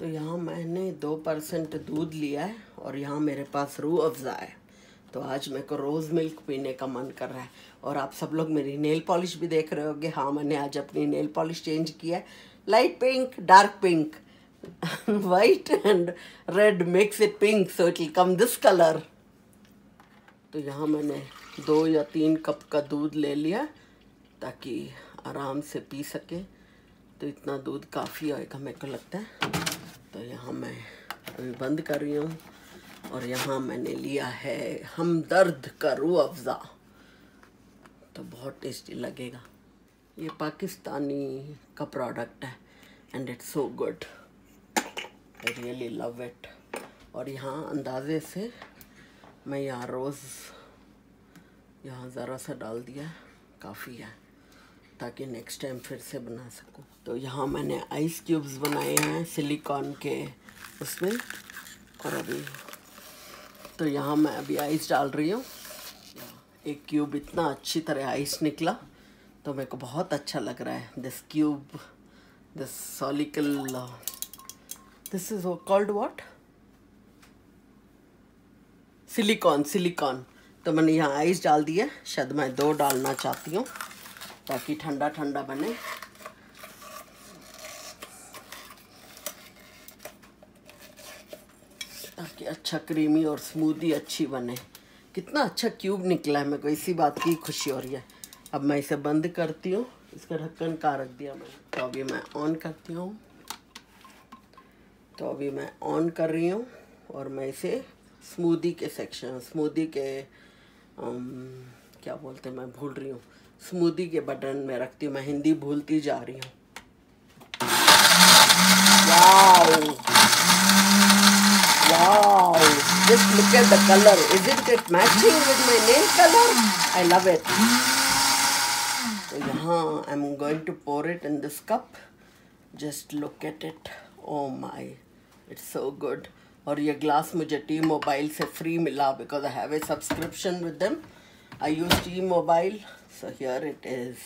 तो यहाँ मैंने दो परसेंट दूध लिया है और यहाँ मेरे पास रूह अफ़ज़ा है। तो आज मेरे को रोज़ मिल्क पीने का मन कर रहा है। और आप सब लोग मेरी नेल पॉलिश भी देख रहे होगे। हाँ मैंने आज अपनी नेल पॉलिश चेंज किया है। Light pink dark pink white and red mix it pink so it will come this colour तो यहाँ मैंने दो या तीन कप का दूध ले लिया ताकि आराम से पी सके। तो इतना दूध काफ़ी आएगा मेरे को लगता है। तो यहाँ मैं अभी बंद कर रही हूँ और यहाँ मैंने लिया है हमदर्द का रू अफ़ज़ा। तो बहुत टेस्टी लगेगा। ये पाकिस्तानी का प्रोडक्ट है and it's so good I really love it और यहाँ अंदाजे से मैं यहाँ रोज़ यहाँ ज़रा सा डाल दिया काफ़ी है। ताकि नेक्स्ट टाइम फिर से बना सकूँ। तो यहाँ मैंने आइस क्यूब्स बनाए हैं सिलिकॉन के उसमें, और अभी तो यहाँ मैं अभी आइस डाल रही हूँ। एक क्यूब इतना अच्छी तरह आइस निकला तो मेरे को बहुत अच्छा लग रहा है। This cube this सॉलिकल this is called what silicone silicone तो मैंने यहाँ आइस डाल दिया शायद मैं दो डालना चाहती हूँ। ताकि ठंडा ठंडा बने। ताकि अच्छा क्रीमी और स्मूदी अच्छी बने। कितना अच्छा क्यूब निकला है मेरे को इसी बात की खुशी हो रही है। अब मैं इसे बंद करती हूँ। इसका ढक्कन का रख दिया मैंने? तो अभी मैं ऑन करती हूँ। तो अभी मैं ऑन कर रही हूँ और मैं इसे स्मूदी के सेक्शन स्मूदी के um, क्या बोलते हैं, मैं भूल रही हूँ। स्मूदी के बटन में रखती हूँ, मैं हिंदी भूलती जा रही हूँ। सो तो गुड oh और ये ग्लास मुझे टी मोबाइल से फ्री मिला because I have a subscription with I used T-Mobile, So here it is.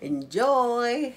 Enjoy!